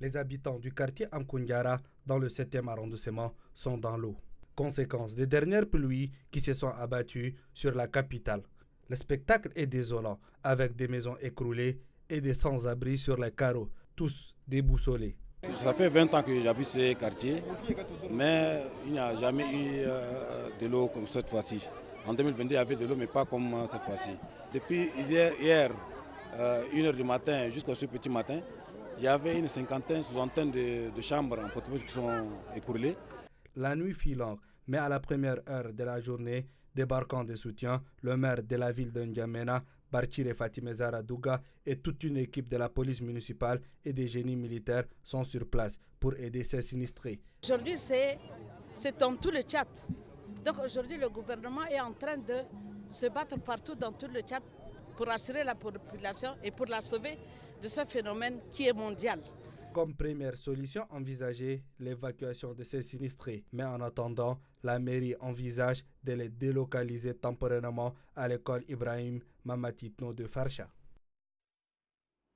Les habitants du quartier Amkundiara, dans le 7e arrondissement, sont dans l'eau. Conséquence des dernières pluies qui se sont abattues sur la capitale. Le spectacle est désolant, avec des maisons écroulées et des sans-abri sur les carreaux, tous déboussolés. Ça fait 20 ans que j'habite ce quartier, mais il n'y a jamais eu euh, de l'eau comme cette fois-ci. En 2022, il y avait de l'eau, mais pas comme euh, cette fois-ci. Depuis hier, hier 1h du matin jusqu'à ce petit matin, il y avait une cinquantaine, soixantaine de, de chambres en porte qui sont écroulées. La nuit filant, mais à la première heure de la journée, débarquant de soutien, le maire de la ville de N'Djamena, Barchire Fatime Douga et toute une équipe de la police municipale et des génies militaires sont sur place pour aider ces sinistrés. Aujourd'hui, c'est dans tout le Tchad. Donc aujourd'hui, le gouvernement est en train de se battre partout dans tout le Tchad pour assurer la population et pour la sauver de ce phénomène qui est mondial. Comme première solution envisagée, l'évacuation de ces sinistrés. Mais en attendant, la mairie envisage de les délocaliser temporairement à l'école Ibrahim Mamatitno de Farsha.